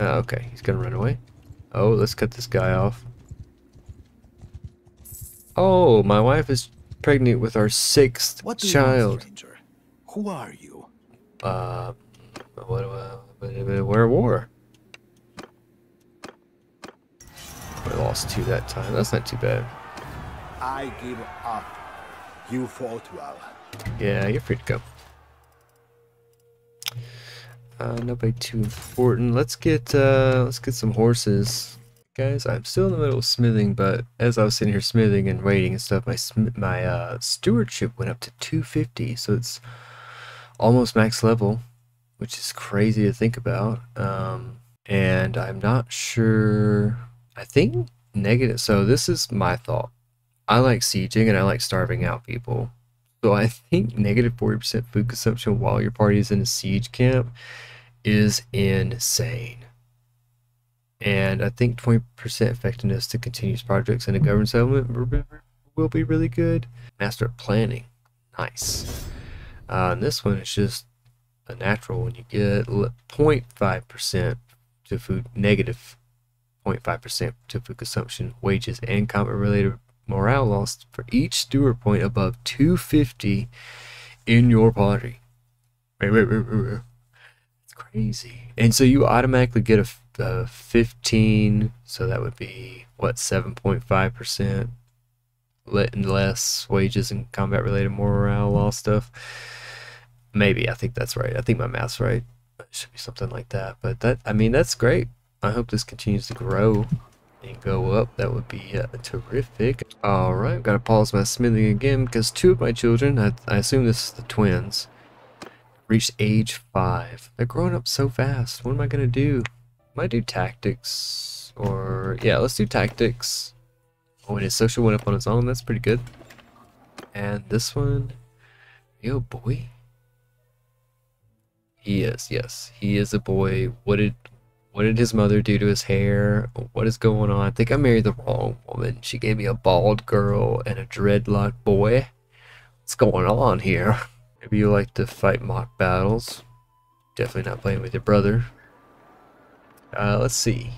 Oh, okay, he's gonna run away. Oh, let's cut this guy off. Oh, my wife is pregnant with our sixth What do child. want? Who are you? Uh, what, what, what, we're at war. We lost two that time. That's not too bad. I give up. You fought well. Yeah, you're free to go. Uh, nobody too important. Let's get uh, let's get some horses, guys. I'm still in the middle of smithing, but as I was sitting here smithing and waiting and stuff, my my uh, stewardship went up to 250, so it's almost max level, which is crazy to think about. Um, and I'm not sure. I think negative. So this is my thought. I like sieging and I like starving out people. So I think negative 40% food consumption while your party is in a siege camp is insane. And I think 20% effectiveness to continuous projects in a government settlement will be really good. Master planning, nice. Uh, and this one is just a natural when you get 0.5% to food, negative 0.5% to food consumption, wages, and combat related morale loss for each steward point above 250 in your party. Crazy. And so you automatically get a, a 15, so that would be, what, 7.5% less wages and combat related morale loss stuff. Maybe, I think that's right. I think my math's right. It should be something like that. But that, I mean, that's great. I hope this continues to grow and go up. That would be uh, terrific. Alright, gotta pause my smithing again because two of my children, I, I assume this is the twins, reached age 5. They're growing up so fast. What am I gonna do? Might do tactics, or yeah, let's do tactics. Oh, and his social went up on its own. That's pretty good. And this one, yo boy. He is, yes, he is a boy. What did what did his mother do to his hair? What is going on? I think I married the wrong woman. She gave me a bald girl and a dreadlock boy. What's going on here? Maybe you like to fight mock battles. Definitely not playing with your brother. Uh, let's see.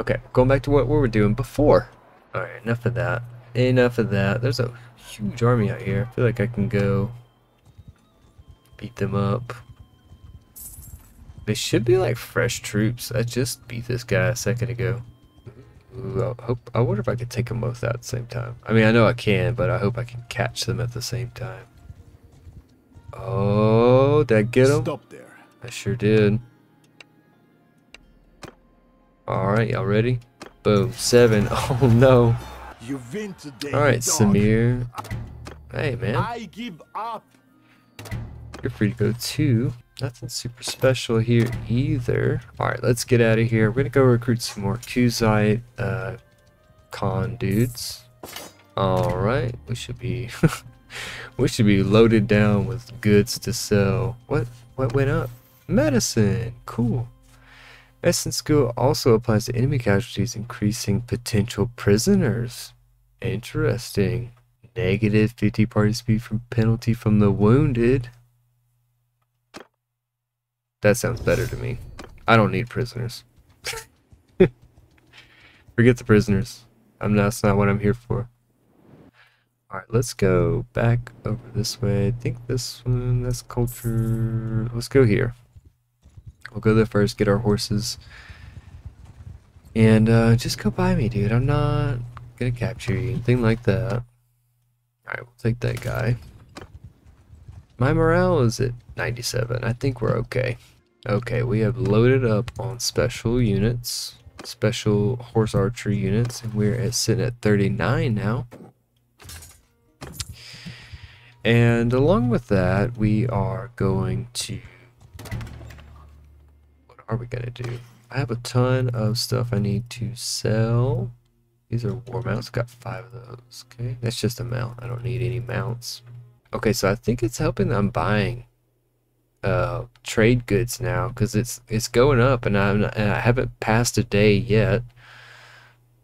Okay, going back to what we were doing before. Alright, enough of that. Enough of that. There's a huge army out here. I feel like I can go beat them up. They should be like fresh troops. I just beat this guy a second ago. Ooh, I hope. I wonder if I could take them both out at the same time. I mean, I know I can, but I hope I can catch them at the same time. Oh, did I get them? Stop there. I sure did. All right, y'all ready? Boom, seven. Oh no. You win today. All right, dog. Samir. Hey man, I give up. you're free to go too. Nothing super special here either. Alright, let's get out of here. We're gonna go recruit some more Khuzait uh, con dudes. Alright, we should be we should be loaded down with goods to sell. What what went up? Medicine. Cool. Medicine skill also applies to enemy casualties, increasing potential prisoners. Interesting. Negative 50 party speed from penalty from the wounded. That sounds better to me. I don't need prisoners. Forget the prisoners. I'm not, that's not what I'm here for. Alright, let's go back over this way. I think this one, that's culture. Let's go here. We'll go there first, get our horses. And uh, just go by me, dude. I'm not gonna capture you, anything like that. Alright, we'll take that guy. My morale is at 97. I think we're okay. Okay, we have loaded up on special units, special horse archery units, and we're at, sitting at 39 now. And along with that, we are going to... What are we going to do? I have a ton of stuff I need to sell. These are war mounts. Got five of those. Okay, that's just a mount. I don't need any mounts. Okay, so I think it's helping I'm buying uh, trade goods now because it's it's going up, and I'm and I haven't passed a day yet,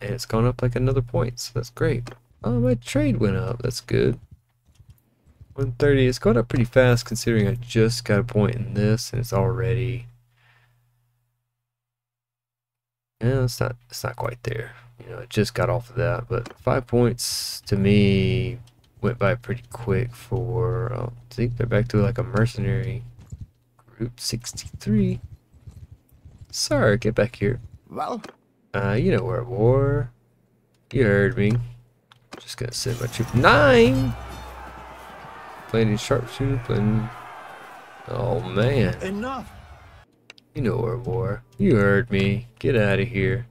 and it's gone up like another point. So that's great. Oh, my trade went up. That's good. 130. It's going up pretty fast considering I just got a point in this, and it's already Yeah, it's not it's not quite there. You know, it just got off of that, but five points to me went by pretty quick for oh, see they're back to like a mercenary group 63. Sorry, get back here. Well, Uh you know we're at war. You heard me. Just gonna send my troop nine. Planning sharpshooter, planning Oh man. enough. You know at war. You heard me. Get out of here.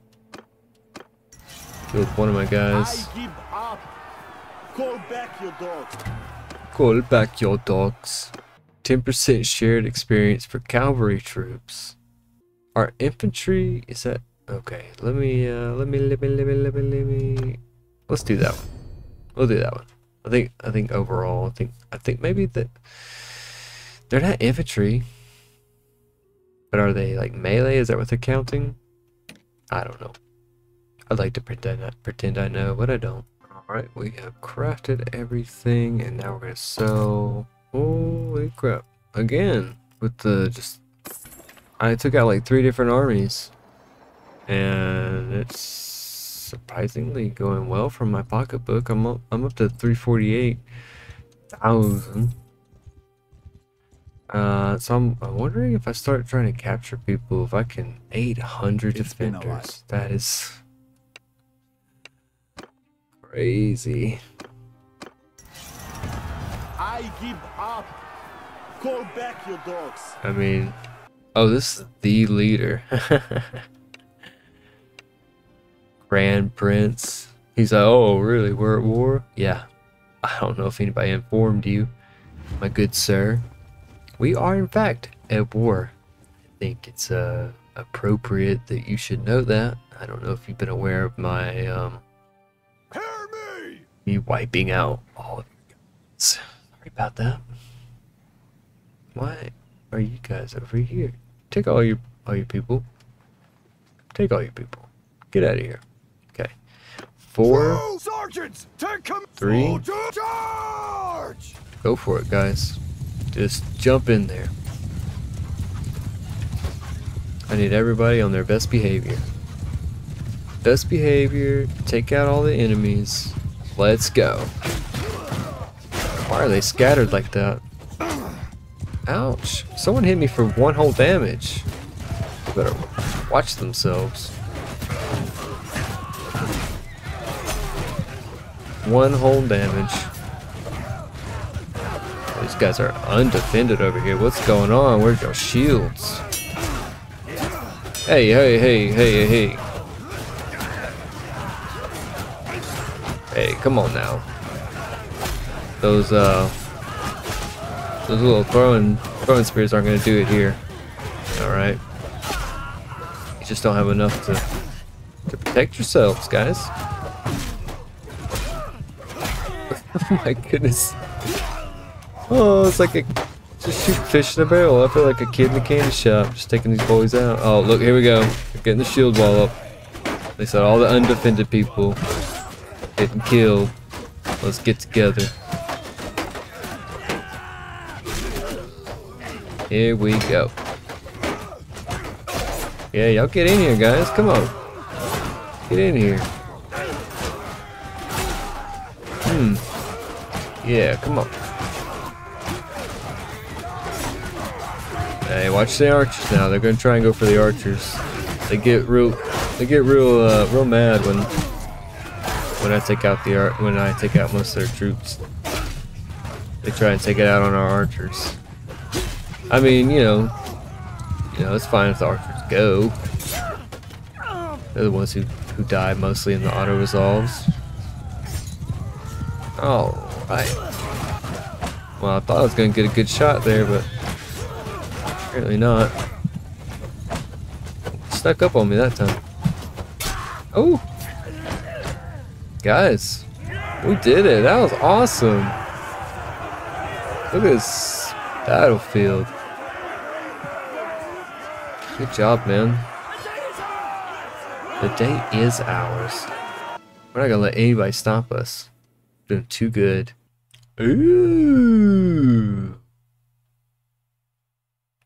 Killed one of my guys. I give up. Call back your dog. Call back your dogs. 10% shared experience for cavalry troops. Our infantry is that okay? Let me uh let me let me let me let me let me let's do that one. We'll do that one. I think I think overall I think I think maybe that they're not infantry. But are they like melee? Is that what they're counting? I don't know. I'd like to pretend I, pretend I know, but I don't. Alright, we have crafted everything, and now we're gonna sell. Holy crap! Again with the just. I took out like three different armies, and it's surprisingly going well from my pocketbook. I'm up, I'm up to three forty eight thousand. Uh, so I'm, I'm wondering if I start trying to capture people, if I can 800 It's been defenders. That is crazy. I give up. Call back your dogs. I mean, oh, this is the leader. Grand Prince. He's like, oh, really? We're at war? Yeah. I don't know if anybody informed you, my good sir. We are, in fact, at war. I think it's uh, appropriate that you should know that. I don't know if you've been aware of my um, Hear me. me wiping out all of you guys. Sorry about that. Why are you guys over here? Take all your all your people. Take all your people. Get out of here. Four. sergeants, take command. Three. Charge. Go for it, guys. Just jump in there. I need everybody on their best behavior. Best behavior, take out all the enemies. Let's go. Why are they scattered like that? Ouch. Someone hit me for one whole damage. Better watch themselves. One whole damage. These guys are undefended over here. What's going on? Where's your shields? Hey, hey, hey, hey, hey. Hey, come on now. Those uh those little throwing throwing spears aren't gonna do it here. Alright. You just don't have enough to to protect yourselves, guys. Oh my goodness. Oh, it's like a just shoot fish in a barrel. I feel like a kid in a candy shop, just taking these boys out. Oh, look, here we go. They're getting the shield wall up. They said all the undefended people getting killed. Let's get together. Here we go. Yeah, y'all get in here, guys. Come on. Get in here. Hmm. Yeah, come on. Hey, watch the archers now. They're gonna try and go for the archers. They get real, they get real, uh, real mad when when I take out the art when I take out most of their troops. They try and take it out on our archers. I mean, you know, you know, it's fine if the archers go. They're the ones who who die mostly in the auto resolves. All right. Well, I thought I was gonna get a good shot there, but apparently not. Stuck up on me that time. Oh, guys, we did it. That was awesome. Look at this battlefield. Good job, man. The day is ours. We're not gonna let anybody stop us. Doing too good. Ooh.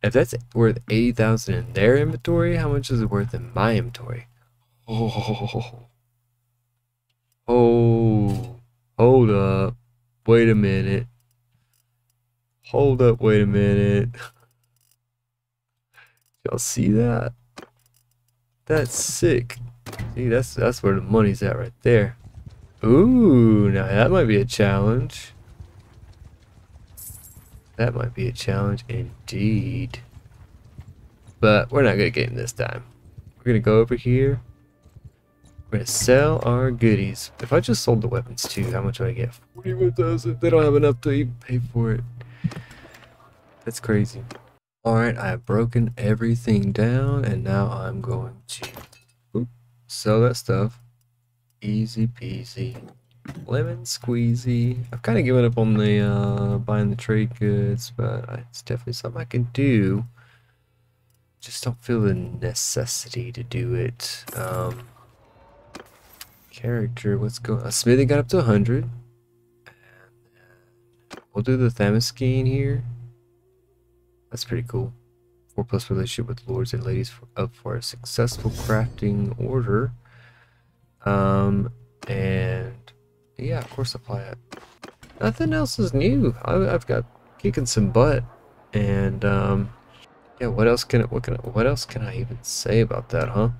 If that's worth 80,000 in their inventory, how much is it worth in my inventory? Oh. Oh. Hold up. Wait a minute. Hold up, wait a minute. Y'all see that? That's sick. See, that's that's where the money's at right there. Ooh, now that might be a challenge. That might be a challenge indeed. But we're not gonna get him this time. We're gonna go over here. We're gonna sell our goodies. If I just sold the weapons too, how much would I get? 41,000. They don't have enough to even pay for it. That's crazy. Alright, I have broken everything down and now I'm going to oop, sell that stuff. Easy peasy. Lemon squeezy. I've kind of given up on the uh, buying the trade goods, but it's definitely something I can do. Just don't feel the necessity to do it. Um, character, what's going on? Smithing got up to 100. And we'll do the Themyscene here. That's pretty cool. 4 plus relationship with lords and ladies for, up for a successful crafting order. Um, and yeah, of course apply it. Nothing else is new. I, have got kicking some butt, and um, yeah. What else can what can what else can I even say about that, huh?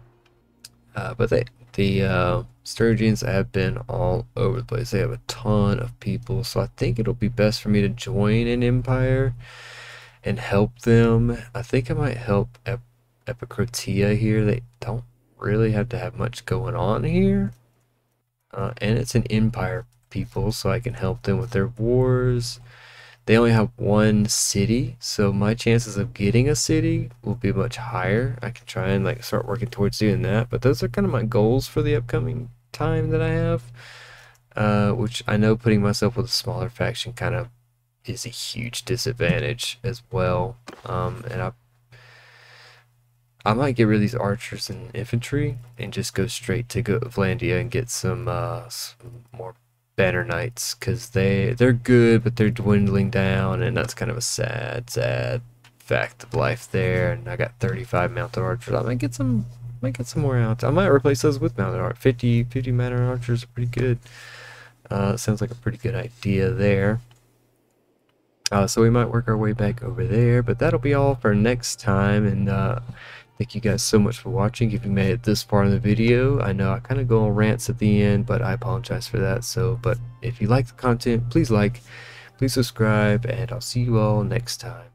Uh, but they the uh, Sturgians have been all over the place. They have a ton of people, so I think it'll be best for me to join an empire and help them. I think I might help Ep Epicrotea here. They don't really have to have much going on here. Uh, and it's an empire people, so I can help them with their wars. They only have one city, so my chances of getting a city will be much higher. I can try and like start working towards doing that, but those are kind of my goals for the upcoming time that I have. Uh, which I know putting myself with a smaller faction kind of is a huge disadvantage as well. Um, and I I might get rid of these archers and infantry and just go straight to Vlandia and get some, uh, some more banner knights because they they're good but they're dwindling down and that's kind of a sad sad fact of life there. And I got 35 mounted archers. I might get some might get some more out. I might replace those with mounted archers 50 50 mounted archers are pretty good. Uh, sounds like a pretty good idea there. Uh, so we might work our way back over there but that'll be all for next time. And uh, Thank you guys so much for watching. If you made it this far in the video, I know I kind of go on rants at the end, but I apologize for that. So, but if you like the content, please like, please subscribe, and I'll see you all next time.